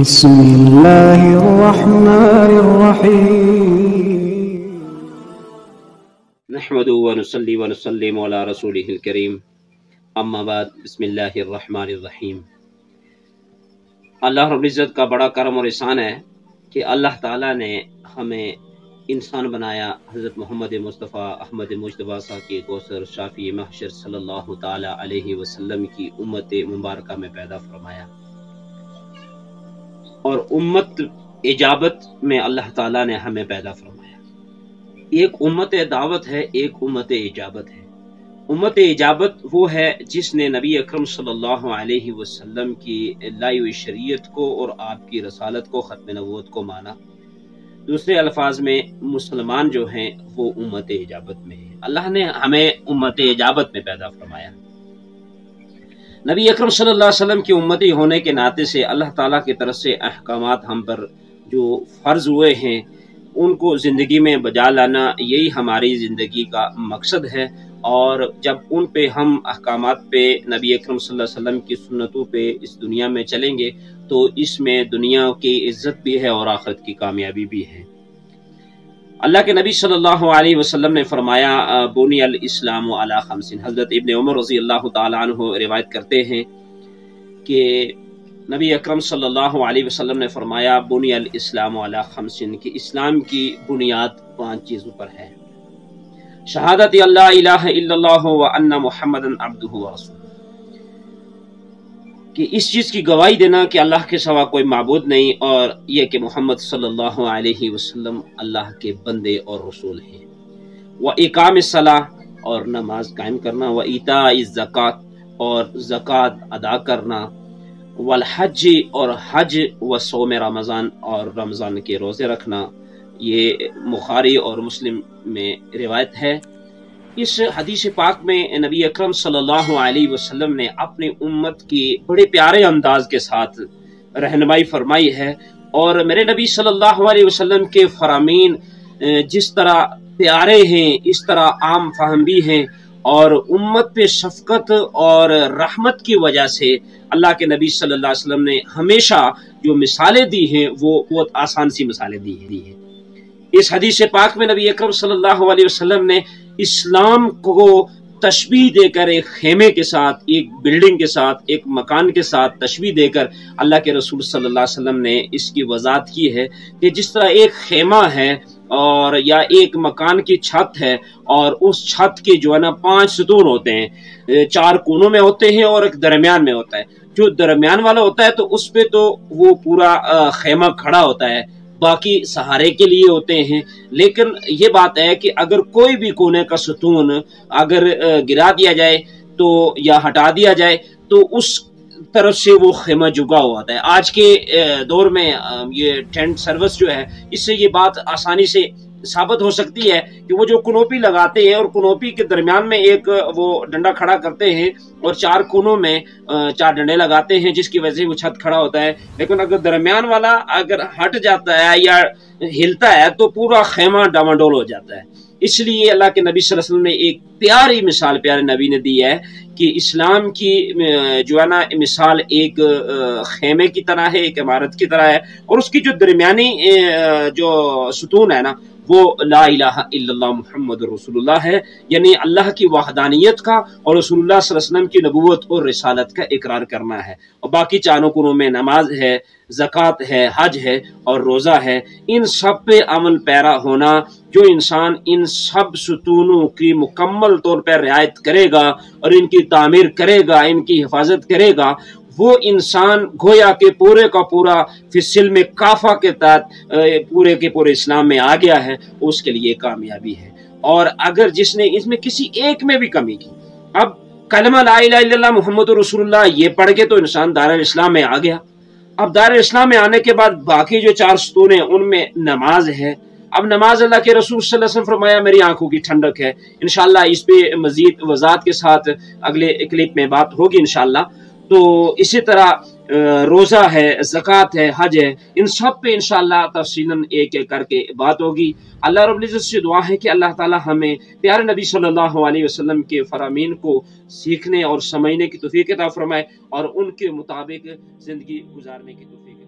بسم الله الرحمن الرحيم. نحمد ونصلي ونسلم على رسوله الكريم. اما بعد، بسم اللہ الرحمن الرحیم اللہ رب العزت کا بڑا کرم اور احسان ہے کہ اللہ تعالیٰ نے ہمیں انسان بنایا، حضرت محمد مصطفیٰ احمد مشتبہ کی کوثر شافی محشر صلی اللہ تعالی علیہ وسلم کی امت مبارکہ میں پیدا فرمایا۔ اور امت اجابت میں اللہ تعالیٰ نے ہمیں پیدا فرمایا۔ ایک امت دعوت ہے، ایک امت اجابت ہے۔ امت اجابت وہ ہے جس نے نبی اکرم صلی اللہ علیہ وسلم کی لائی ہوئی شریعت کو اور آپ کی رسالت کو، ختم نبوت کو مانا۔ دوسرے الفاظ میں، مسلمان جو ہیں وہ امت اجابت میں ہیں۔ اللہ نے ہمیں امت اجابت میں پیدا فرمایا۔ نبی اکرم صلی اللہ علیہ وسلم کی امتی ہونے کے ناطے سے اللہ تعالیٰ کی طرف سے احکامات ہم پر جو فرض ہوئے ہیں، ان کو زندگی میں بجا لانا یہی ہماری زندگی کا مقصد ہے۔ اور جب ان پہ ہم احکامات پہ نبی اکرم صلی اللہ علیہ وسلم کی سنتوں پہ اس دنیا میں چلیں گے، تو اس میں دنیا کی عزت بھی ہے اور آخرت کی کامیابی بھی ہے۔ اللہ کے نبی صلی اللہ علیہ وسلم نے فرمایا بنی الاسلام علی خمسین۔ حضرت ابن عمر رضی اللہ تعالیٰ عنہ روایت کرتے ہیں کہ نبی اکرم صلی اللہ علیہ وسلم نے فرمایا، بنی الاسلام علی خمسین، کہ اسلام کی بنیاد پانچ چیزوں پر ہے۔ شہادت اللہ الہ الا اللہ و ان محمد عبدہ و رسول کہ اس چیز کی گواہی دینا کہ اللہ کے سوا کوئی معبود نہیں اور یہ کہ محمد صلی اللہ علیہ وسلم اللہ کے بندے اور رسول ہیں۔ وہ اقام صلاح اور نماز قائم کرنا، وہ اتا زکوٰۃ اور زکوٰۃ ادا کرنا، والحج اور حج و سوم رمضان اور رمضان کے روزے رکھنا، یہ بخاری اور مسلم میں روایت ہے۔ اس حدیث پاک میں نبی اکرم صلی اللہ علیہ وسلم نے اپنی امت کی بڑے پیارے انداز کے ساتھ رہنمائی فرمائی ہے اور میرے نبی صلی اللہ علیہ وسلم کے فرامین جس طرح پیارے ہیں، اس طرح عام فہم بھی ہیں اور امت پہ شفقت اور رحمت کی وجہ سے اللہ کے نبی صلی اللہ علیہ وسلم نے ہمیشہ جو مثالیں دی ہیں، وہ بہت آسان سی مثالیں دی ہیں۔ اس حدیث پاک میں نبی اکرم صلی اللہ علیہ وسلم نے اسلام کو تشبیح دے کر، ایک خیمے کے ساتھ، ایک بلڈنگ کے ساتھ، ایک مکان کے ساتھ تشبیح دے کر اللہ کے رسول صلی اللہ علیہ وسلم نے اس کی وضاحت کی ہے کہ جس طرح ایک خیمہ ہے اور یا ایک مکان کی چھت ہے اور اس چھت کے جو ہے نا پانچ ستون ہوتے ہیں، چار کونوں میں ہوتے ہیں اور ایک درمیان میں ہوتا ہے۔ جو درمیان والا ہوتا ہے تو اس پہ تو وہ پورا خیمہ کھڑا ہوتا ہے۔ باقی سہارے کے لیے ہوتے ہیں۔ لیکن یہ بات ہے کہ اگر کوئی بھی کونے کا ستون اگر گرا دیا جائے تو یا ہٹا دیا جائے تو اس طرف سے وہ خیمہ جگا ہوا ہے۔ آج کے دور میں یہ ٹینٹ سروس جو ہے، اس سے یہ بات آسانی سے ثابت ہو سکتی ہے کہ وہ جو کنوپی لگاتے ہیں اور کنوپی کے درمیان میں ایک وہ ڈنڈا کھڑا کرتے ہیں اور چار کونوں میں چار ڈنڈے لگاتے ہیں، جس کی وجہ سے وہ چھت کھڑا ہوتا ہے۔ لیکن اگر درمیان والا اگر ہٹ جاتا ہے یا ہلتا ہے تو پورا خیمہ ڈاماڈول ہو جاتا ہے۔ اس لیے اللہ کے نبی صلی اللہ علیہ وسلم نے ایک پیاری مثال پیارے نبی نے دی ہے کہ اسلام کی جو ہے نا، مثال ایک خیمے کی طرح ہے، ایک عمارت کی طرح ہے۔ اور اس کی جو درمیانی جو ستون ہے نا وہ لا الہ الا اللہ محمد رسول اللہ ہے یعنی اللہ کی وحدانیت کا اور رسول اللہ صلی اللہ علیہ وسلم کی نبوت اور رسالت کا اقرار کرنا ہے۔ اور باقی چاروں کنوں میں نماز ہے، زکوٰۃ ہے، حج ہے اور روزہ ہے۔ ان سب پہ عمل پیرا ہونا جو انسان ان سب ستونوں کی مکمل طور پر رعایت کرے گا اور ان کی تعمیر کرے گا، ان کی حفاظت کرے گا وہ انسان گویا کے پورے کا پورا فصل میں کافا کے تحت پورے کے پورے اسلام میں آ گیا ہے، اس کے لیے کامیابی ہے۔ اور اگر جس نے اس میں کسی ایک میں بھی کمی کی، اب کلمہ لا الہ الا اللہ محمد رسول اللہ، یہ پڑھ کے تو انسان دار الاسلام میں آ گیا۔ اب دار الاسلام میں آنے کے بعد باقی جو چار ستون ہیں، ان میں نماز ہے۔ اب نماز اللہ کے رسول صلی اللہ علیہ وسلم فرمایا، میری آنکھوں کی ٹھنڈک ہے۔ انشاءاللہ اس پہ مزید وضاحت کے ساتھ اگلے کلپ میں بات ہوگی انشاءاللہ۔ تو اسی طرح روزہ ہے، زکوٰۃ ہے، حج ہے، ان سب پہ انشاءاللہ تفصیل ایک ایک کر کے بات ہوگی۔ اللہ رب العزت سے دعا ہے کہ اللہ تعالی ہمیں پیارے نبی صلی اللہ علیہ وسلم کے فرامین کو سیکھنے اور سمجھنے کی توفیق عطا فرمائے اور ان کے مطابق زندگی گزارنے کی توفیق